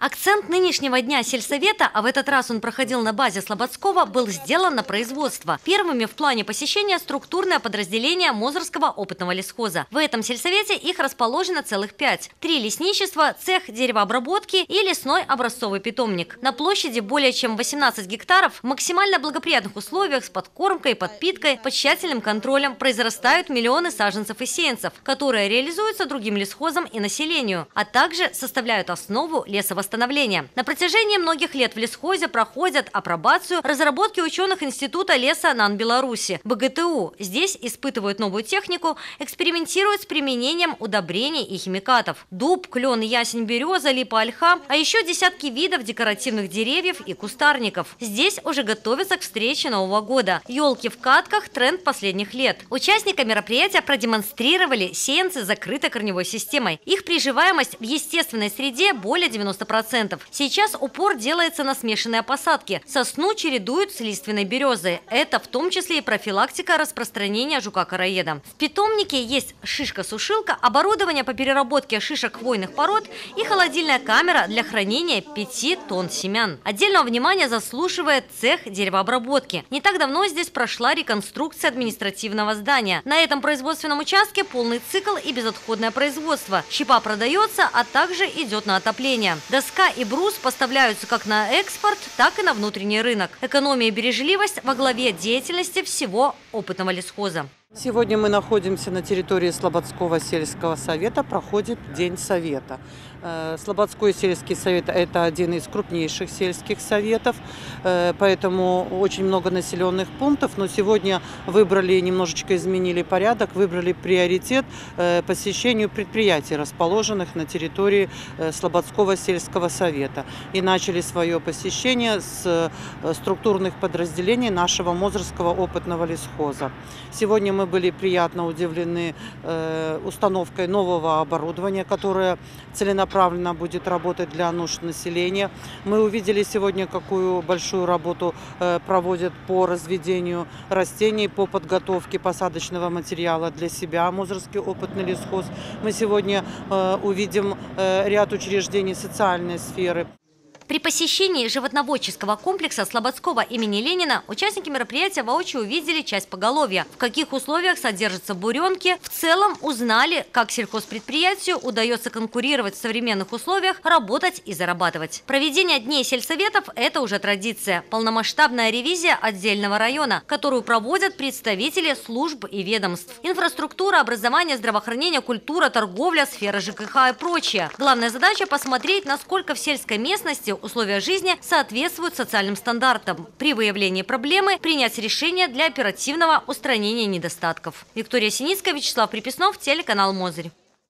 Акцент нынешнего дня сельсовета, а в этот раз он проходил на базе Слободского, был сделан на производство. Первыми в плане посещения структурное подразделение Мозырского опытного лесхоза. В этом сельсовете их расположено целых пять. Три лесничества, цех деревообработки и лесной образцовый питомник. На площади более чем 18 гектаров в максимально благоприятных условиях с подкормкой, подпиткой, под тщательным контролем произрастают миллионы саженцев и сеянцев, которые реализуются другим лесхозом и населению, а также составляют основу лесовосстановления восстановления. На протяжении многих лет в лесхозе проходят апробацию разработки ученых Института леса НАН Беларуси, БГТУ. Здесь испытывают новую технику, экспериментируют с применением удобрений и химикатов. Дуб, клен, ясень, береза, липа, ольха, а еще десятки видов декоративных деревьев и кустарников. Здесь уже готовятся к встрече Нового года. Елки в катках – тренд последних лет. Участники мероприятия продемонстрировали сеянцы закрытой корневой системой. Их приживаемость в естественной среде более 90%. 10%. Сейчас упор делается на смешанные посадки. Сосну чередуют с лиственной березой. Это в том числе и профилактика распространения жука-караеда. В питомнике есть шишка-сушилка, оборудование по переработке шишек хвойных пород и холодильная камера для хранения 5 тонн семян. Отдельного внимания заслуживает цех деревообработки. Не так давно здесь прошла реконструкция административного здания. На этом производственном участке полный цикл и безотходное производство. Щепа продается, а также идет на отопление. Доска Доска и брус поставляются как на экспорт, так и на внутренний рынок. Экономия и бережливость во главе деятельности всего опытного лесхоза. Сегодня мы находимся на территории Слободского сельского совета. Проходит День совета. Э, Слободской сельский совет – это один из крупнейших сельских советов, э, поэтому очень много населенных пунктов. Но сегодня выбрали, немножечко изменили порядок, выбрали приоритет э, посещению предприятий, расположенных на территории Слободского сельского совета. И начали свое посещение с структурных подразделений нашего Мозырского опытного лесхоза. Сегодня мы мы были приятно удивлены э, установкой нового оборудования, которое целенаправленно будет работать для нужд населения. Мы увидели сегодня, какую большую работу э, проводят по разведению растений, по подготовке посадочного материала для себя Мозырский опытный лесхоз. Мы сегодня э, увидим ряд учреждений социальной сферы. При посещении животноводческого комплекса Слободского имени Ленина участники мероприятия воочию увидели часть поголовья, в каких условиях содержатся буренки, в целом узнали, как сельхозпредприятию удается конкурировать в современных условиях, работать и зарабатывать. Проведение дней сельсоветов – это уже традиция. Полномасштабная ревизия отдельного района, которую проводят представители служб и ведомств. Инфраструктура, образование, здравоохранение, культура, торговля, сфера ЖКХ и прочее. Главная задача – посмотреть, насколько в сельской местности условия жизни соответствуют социальным стандартам. При выявлении проблемы принять решение для оперативного устранения недостатков. Виктория Синицкая, Вячеслав Приписнов, телеканал «Мозырь».